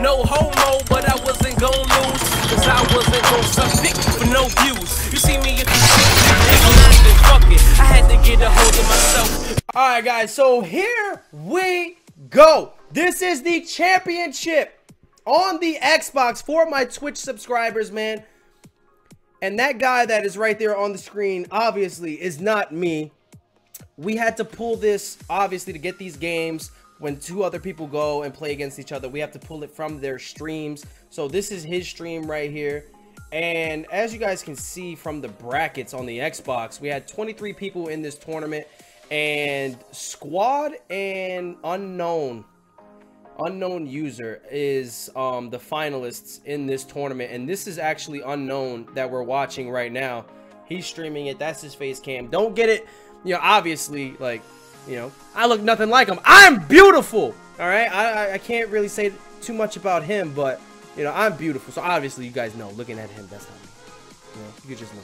No homo, but I wasn't gon' lose. Cause I wasn't gon' suck dick for no views. You see me if you shit, fuck it. I had to get a hold of myself. Alright guys, so here we go. This is the championship on the Xbox for my Twitch subscribers, man. And that guy that is right there on the screen, obviously, is not me. We had to pull this, obviously, to get these games when two other people go and play against each other. We have to pull it from their streams. So this is his stream right here. And as you guys can see from the brackets on the Xbox, we had 23 people in this tournament. And Squad and Unknown unknown user is um, the finalists in this tournament and this is actually unknown that we're watching right now he's streaming it that's his face cam don't get it you know obviously like you know i look nothing like him i'm beautiful all right i i can't really say too much about him but you know i'm beautiful so obviously you guys know looking at him that's not me you know you just know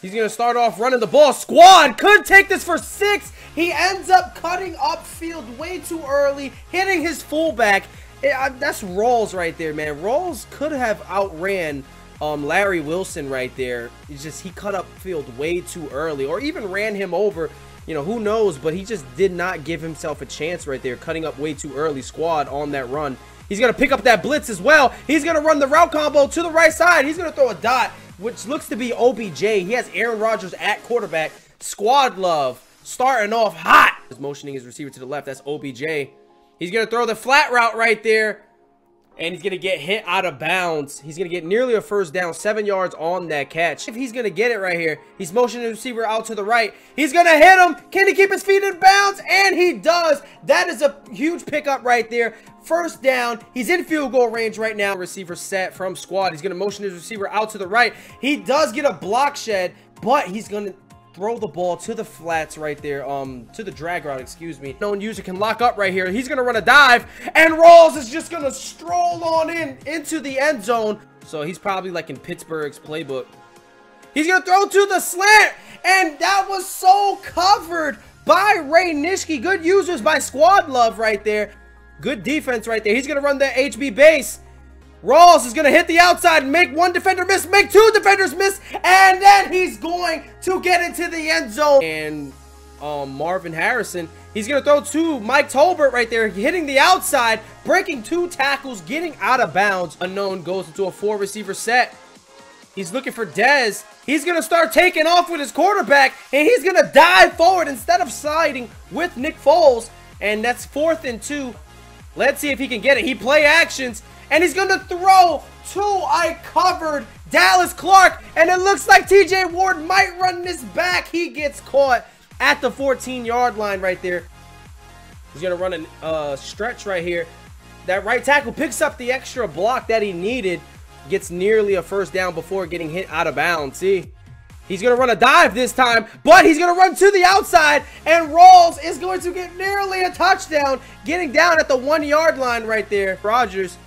He's going to start off running the ball. Squad could take this for six. He ends up cutting upfield way too early, hitting his fullback. It, I, that's Rawls right there, man. Rawls could have outran um, Larry Wilson right there. Just he cut upfield way too early or even ran him over. You know, who knows, but he just did not give himself a chance right there, cutting up way too early squad on that run. He's going to pick up that blitz as well. He's going to run the route combo to the right side. He's going to throw a dot, which looks to be OBJ. He has Aaron Rodgers at quarterback. Squad love starting off hot. He's motioning his receiver to the left. That's OBJ. He's going to throw the flat route right there. And he's going to get hit out of bounds. He's going to get nearly a first down, seven yards on that catch. If he's going to get it right here, he's motioning the receiver out to the right. He's going to hit him. Can he keep his feet in bounds? And he does. That is a huge pickup right there. First down. He's in field goal range right now. Receiver set from squad. He's going to motion his receiver out to the right. He does get a block shed, but he's going to throw the ball to the flats right there, um, to the drag route, excuse me. Known user can lock up right here. He's going to run a dive, and Rawls is just going to stroll on in into the end zone. So he's probably like in Pittsburgh's playbook. He's going to throw to the slant, and that was so covered by Ray Nitschke. Good users by Squad Love right there. Good defense right there. He's going to run the HB base. Rawls is going to hit the outside and make one defender miss, make two defenders miss, and then he's going to get into the end zone. And um, Marvin Harrison, he's going to throw to Mike Tolbert right there, hitting the outside, breaking two tackles, getting out of bounds. Unknown goes into a four receiver set. He's looking for Dez. He's going to start taking off with his quarterback, and he's going to dive forward instead of sliding with Nick Foles. And that's fourth and two. Let's see if he can get it. He play actions and he's going to throw to I covered Dallas Clark, and it looks like TJ Ward might run this back. He gets caught at the 14-yard line right there. He's going to run a uh, stretch right here. That right tackle picks up the extra block that he needed, gets nearly a first down before getting hit out of bounds. See? He's going to run a dive this time, but he's going to run to the outside, and Rawls is going to get nearly a touchdown, getting down at the one-yard line right there. Rodgers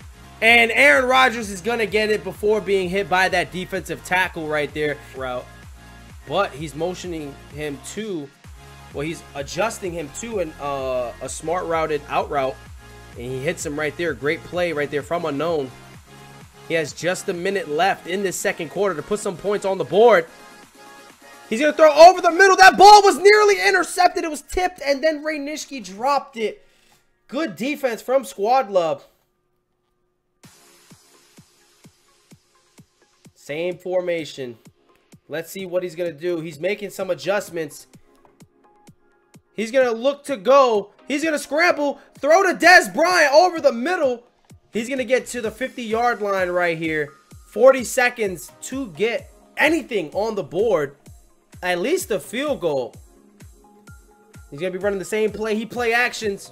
and Aaron Rodgers is going to get it before being hit by that defensive tackle right there. Route. But he's motioning him to, well, he's adjusting him to an, uh, a smart routed out route. And he hits him right there. Great play right there from unknown. He has just a minute left in this second quarter to put some points on the board. He's going to throw over the middle. That ball was nearly intercepted. It was tipped, and then Ray Nitschke dropped it. Good defense from Squad Love. Same formation. Let's see what he's going to do. He's making some adjustments. He's going to look to go. He's going to scramble. Throw to Dez Bryant over the middle. He's going to get to the 50-yard line right here. 40 seconds to get anything on the board. At least a field goal. He's going to be running the same play. He play actions.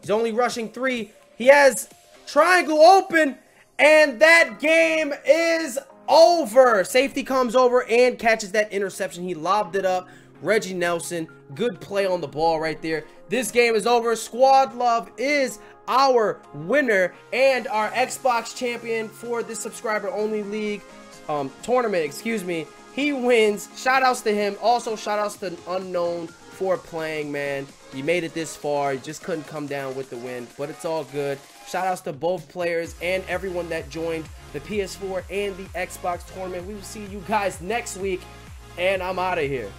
He's only rushing three. He has triangle open. And that game is over. Safety comes over and catches that interception. He lobbed it up. Reggie Nelson, good play on the ball right there. This game is over. Squad Love is our winner and our Xbox champion for this subscriber-only league um, tournament, excuse me. He wins. Shout outs to him. Also, shout outs to Unknown for playing, man. You made it this far. You just couldn't come down with the win, but it's all good. Shout outs to both players and everyone that joined the PS4 and the Xbox tournament. We will see you guys next week, and I'm out of here.